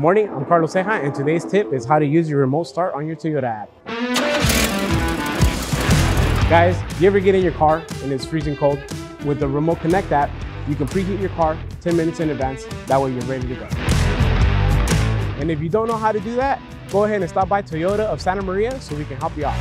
Morning, I'm Carlos Ceja, and today's tip is how to use your remote start on your Toyota app. Guys, you ever get in your car and it's freezing cold? With the Remote Connect app, you can preheat your car 10 minutes in advance. That way you're ready to go. And if you don't know how to do that, go ahead and stop by Toyota of Santa Maria so we can help you out.